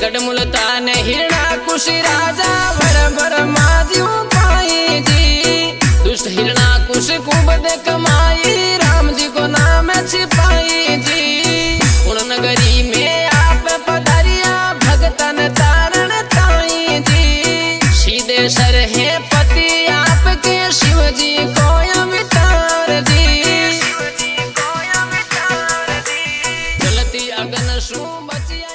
गडमुलतान हिरणा कुश राजा, भर भर माजियो काई जी। दुष्ट हिरणा कुश कुबद कमाई राम जी को नाम छिपाई जी। उन नगरी में आप पधारिया, भगतन तारण ताई जी। सीधे सर है पति आपके शिव जी। को अगन सु बचिया